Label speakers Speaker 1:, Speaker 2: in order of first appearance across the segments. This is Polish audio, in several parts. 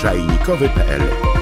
Speaker 1: czajnikowy.pl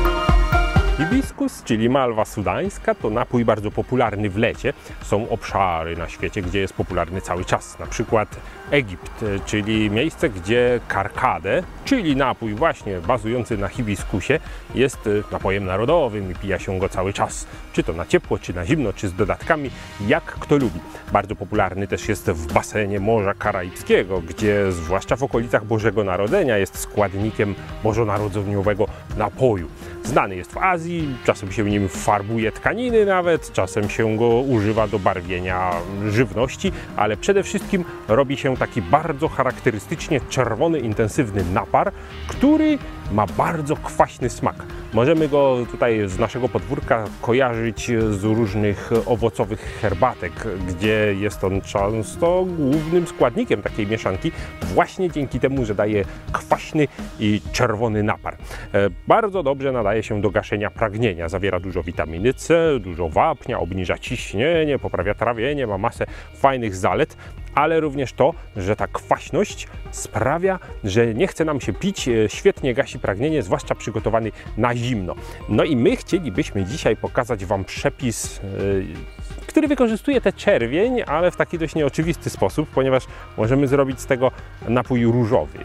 Speaker 2: Hibiskus, czyli malwa sudańska, to napój bardzo popularny w lecie. Są obszary na świecie, gdzie jest popularny cały czas. Na przykład Egipt, czyli miejsce, gdzie karkadę, czyli napój właśnie bazujący na hibiskusie, jest napojem narodowym i pija się go cały czas. Czy to na ciepło, czy na zimno, czy z dodatkami, jak kto lubi. Bardzo popularny też jest w basenie Morza Karaibskiego, gdzie zwłaszcza w okolicach Bożego Narodzenia jest składnikiem bożonarodzeniowego napoju. Znany jest w Azji, czasem się nim farbuje tkaniny nawet, czasem się go używa do barwienia żywności, ale przede wszystkim robi się taki bardzo charakterystycznie czerwony, intensywny napar, który ma bardzo kwaśny smak. Możemy go tutaj z naszego podwórka kojarzyć z różnych owocowych herbatek, gdzie jest on często głównym składnikiem takiej mieszanki, właśnie dzięki temu, że daje kwaśny i czerwony napar. E, bardzo dobrze nadaje się do gaszenia pragnienia. Zawiera dużo witaminy C, dużo wapnia, obniża ciśnienie, poprawia trawienie, ma masę fajnych zalet ale również to, że ta kwaśność sprawia, że nie chce nam się pić, e, świetnie gasi pragnienie, zwłaszcza przygotowany na zimno. No i my chcielibyśmy dzisiaj pokazać Wam przepis, e, który wykorzystuje tę czerwień, ale w taki dość nieoczywisty sposób, ponieważ możemy zrobić z tego napój różowy.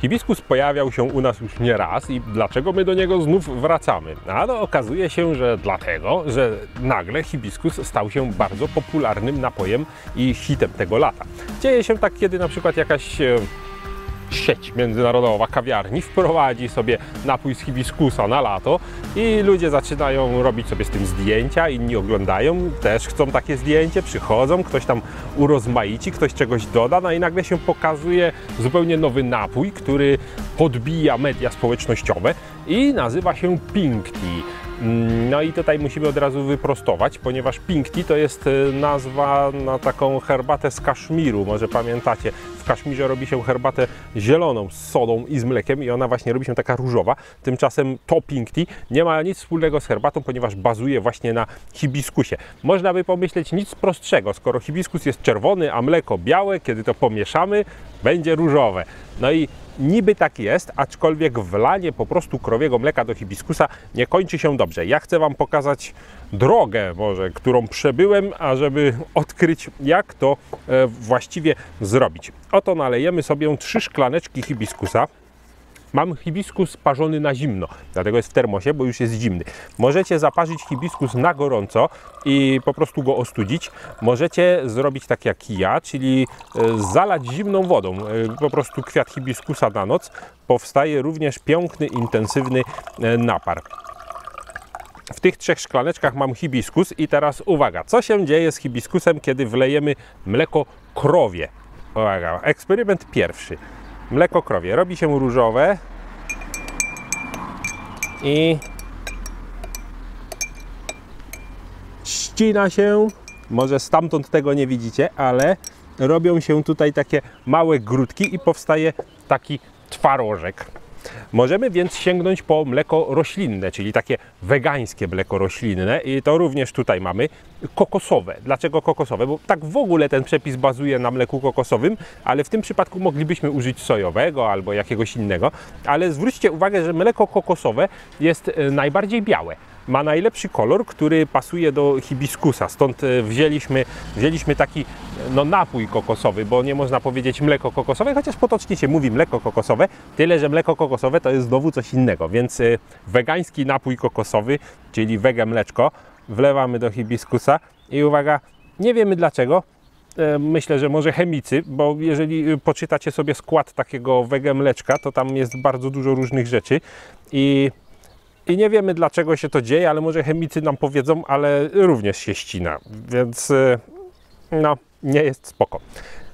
Speaker 2: Hibiskus pojawiał się u nas już nie raz i dlaczego my do niego znów wracamy? A no okazuje się, że dlatego, że nagle hibiskus stał się bardzo popularnym napojem i hitem tego lata. Dzieje się tak, kiedy na przykład jakaś e, sieć międzynarodowa kawiarni wprowadzi sobie napój z hibiskusa na lato i ludzie zaczynają robić sobie z tym zdjęcia, inni oglądają, też chcą takie zdjęcie, przychodzą, ktoś tam urozmaici, ktoś czegoś doda, no i nagle się pokazuje zupełnie nowy napój, który podbija media społecznościowe i nazywa się Pink Tea. Mm, no i tutaj musimy od razu wyprostować, ponieważ pink tea to jest e, nazwa na taką herbatę z Kaszmiru. Może pamiętacie, w Kaszmirze robi się herbatę zieloną z sodą i z mlekiem i ona właśnie robi się taka różowa. Tymczasem to pink tea nie ma nic wspólnego z herbatą, ponieważ bazuje właśnie na hibiskusie. Można by pomyśleć nic prostszego, skoro hibiskus jest czerwony, a mleko białe, kiedy to pomieszamy, będzie różowe. No i niby tak jest, aczkolwiek wlanie po prostu krowiego mleka do hibiskusa nie kończy się dobrze. Ja chcę Wam pokazać drogę może, którą przebyłem, ażeby odkryć jak to e, właściwie zrobić. Oto nalejemy sobie trzy szklaneczki hibiskusa. Mam hibiskus parzony na zimno, dlatego jest w termosie, bo już jest zimny. Możecie zaparzyć hibiskus na gorąco i po prostu go ostudzić. Możecie zrobić tak jak ja, czyli e, zalać zimną wodą e, po prostu kwiat hibiskusa na noc. Powstaje również piękny, intensywny e, napar. W tych trzech szklaneczkach mam hibiskus i teraz uwaga, co się dzieje z hibiskusem, kiedy wlejemy mleko krowie? Uwaga, eksperyment pierwszy mleko krowie. Robi się różowe i ścina się. Może stamtąd tego nie widzicie, ale robią się tutaj takie małe grudki i powstaje taki twarożek. Możemy więc sięgnąć po mleko roślinne, czyli takie wegańskie mleko roślinne i to również tutaj mamy kokosowe. Dlaczego kokosowe? Bo tak w ogóle ten przepis bazuje na mleku kokosowym, ale w tym przypadku moglibyśmy użyć sojowego albo jakiegoś innego, ale zwróćcie uwagę, że mleko kokosowe jest e, najbardziej białe ma najlepszy kolor, który pasuje do hibiskusa. Stąd e, wzięliśmy, wzięliśmy taki no, napój kokosowy, bo nie można powiedzieć mleko kokosowe, chociaż potocznie się mówi mleko kokosowe, tyle że mleko kokosowe to jest znowu coś innego. Więc e, wegański napój kokosowy, czyli wege mleczko, wlewamy do hibiskusa i uwaga, nie wiemy dlaczego, e, myślę, że może chemicy, bo jeżeli poczytacie sobie skład takiego wege mleczka, to tam jest bardzo dużo różnych rzeczy i i nie wiemy dlaczego się to dzieje, ale może chemicy nam powiedzą, ale również się ścina, więc y, no, nie jest spoko.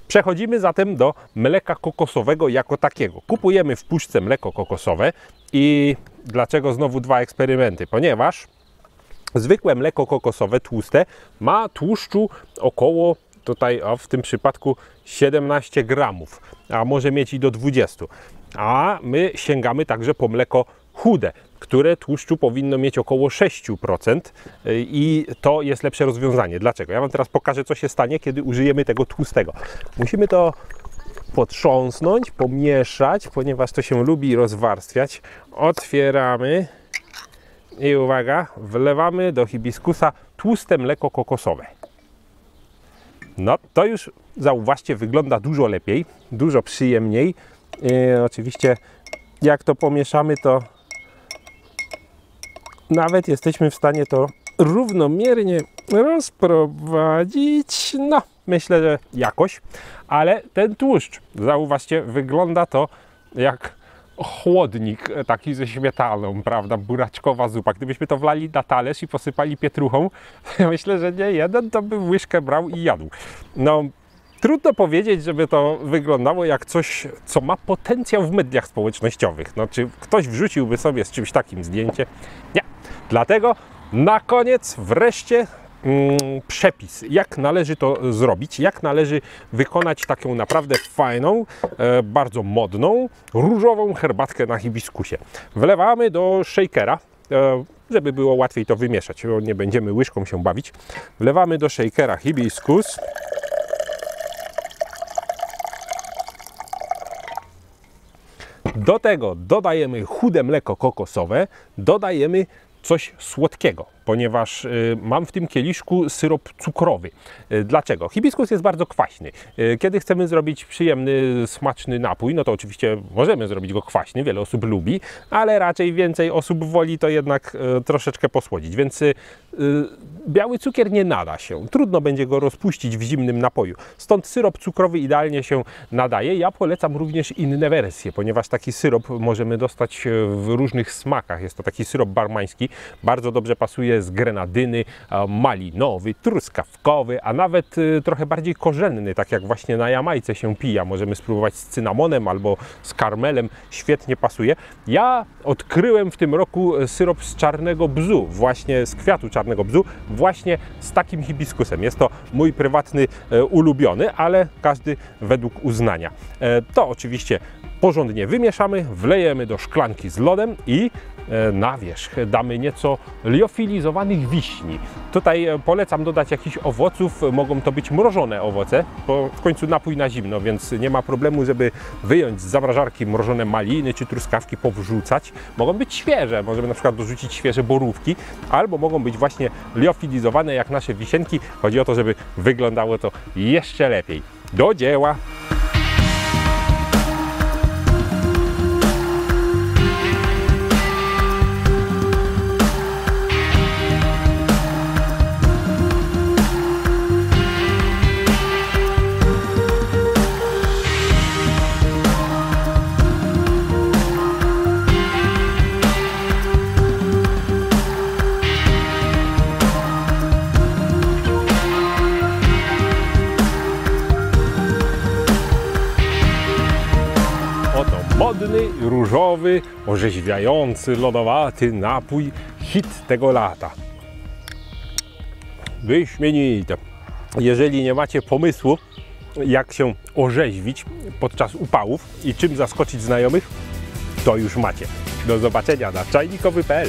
Speaker 2: Przechodzimy zatem do mleka kokosowego jako takiego. Kupujemy w puszce mleko kokosowe i dlaczego znowu dwa eksperymenty? Ponieważ zwykłe mleko kokosowe, tłuste, ma tłuszczu około tutaj o, w tym przypadku 17 gramów, a może mieć i do 20. A my sięgamy także po mleko chude, które tłuszczu powinno mieć około 6% i to jest lepsze rozwiązanie. Dlaczego? Ja Wam teraz pokażę, co się stanie, kiedy użyjemy tego tłustego. Musimy to potrząsnąć, pomieszać, ponieważ to się lubi rozwarstwiać. Otwieramy i uwaga, wlewamy do hibiskusa tłuste mleko kokosowe. No, to już zauważcie, wygląda dużo lepiej, dużo przyjemniej. I oczywiście, jak to pomieszamy, to nawet jesteśmy w stanie to równomiernie rozprowadzić. No, myślę, że jakoś, ale ten tłuszcz, zauważcie, wygląda to jak chłodnik taki ze śmietaną, prawda, buraczkowa zupa. Gdybyśmy to wlali na talerz i posypali pietruchą, myślę, że nie jeden to by łyżkę brał i jadł. No, trudno powiedzieć, żeby to wyglądało jak coś, co ma potencjał w mediach społecznościowych. No, czy ktoś wrzuciłby sobie z czymś takim zdjęcie? Nie. Dlatego na koniec wreszcie mm, przepis, jak należy to zrobić, jak należy wykonać taką naprawdę fajną, e, bardzo modną, różową herbatkę na hibiskusie. Wlewamy do shakera, e, żeby było łatwiej to wymieszać, bo nie będziemy łyżką się bawić. Wlewamy do shakera hibiskus. Do tego dodajemy chude mleko kokosowe, dodajemy coś słodkiego, ponieważ y, mam w tym kieliszku syrop cukrowy. Y, dlaczego? Hibiskus jest bardzo kwaśny. Y, kiedy chcemy zrobić przyjemny, smaczny napój, no to oczywiście możemy zrobić go kwaśny, wiele osób lubi, ale raczej więcej osób woli to jednak troszeczkę posłodzić, więc biały cukier nie nada się. Trudno będzie go rozpuścić w zimnym napoju. Stąd syrop cukrowy idealnie się nadaje. Ja polecam również inne wersje, ponieważ taki syrop możemy dostać w różnych smakach. Jest to taki syrop barmański. Bardzo dobrze pasuje z grenadyny, malinowy, truskawkowy, a nawet y, trochę bardziej korzenny, tak jak właśnie na Jamajce się pija. Możemy spróbować z cynamonem albo z karmelem. Świetnie pasuje. Ja odkryłem w tym roku syrop z czarnego bzu, właśnie z kwiatu czarnego bzu, właśnie z takim hibiskusem. Jest to mój prywatny e, ulubiony, ale każdy według uznania. E, to oczywiście porządnie wymieszamy, wlejemy do szklanki z lodem i e, na wierzch damy nieco liofilizowanych wiśni. Tutaj polecam dodać jakichś owoców, mogą to być mrożone owoce, bo w końcu napój na zimno, więc nie ma problemu, żeby wyjąć z zamrażarki mrożone maliny czy truskawki, powrzucać. Mogą być świeże, możemy na przykład dorzucić świeże borówki, albo mogą być właśnie liofilizowane jak nasze wisienki. Chodzi o to, żeby wyglądało to jeszcze lepiej. Do dzieła! Różowy, orzeźwiający, lodowaty napój, hit tego lata. Wyśmienite. Jeżeli nie macie pomysłu, jak się orzeźwić podczas upałów i czym zaskoczyć znajomych, to już macie. Do zobaczenia na czajnikowy.pl